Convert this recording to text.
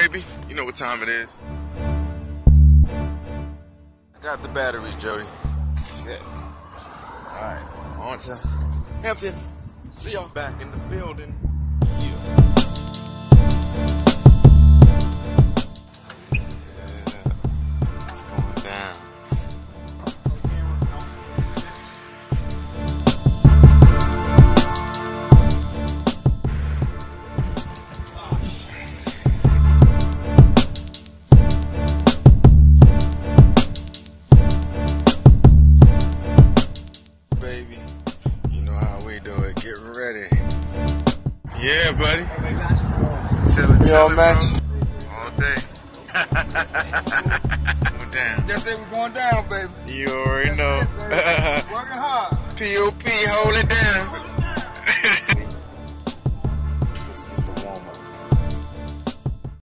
baby. You know what time it is. I got the batteries, Jody. Shit. Alright, on to Hampton. See y'all back in the building. Baby. You know how we do it. Get ready. Yeah, buddy. Chillin', You all chillin', match? bro. All day. We're down. That's it, we're going down, baby. You already know. Working hard. POP, hold it down.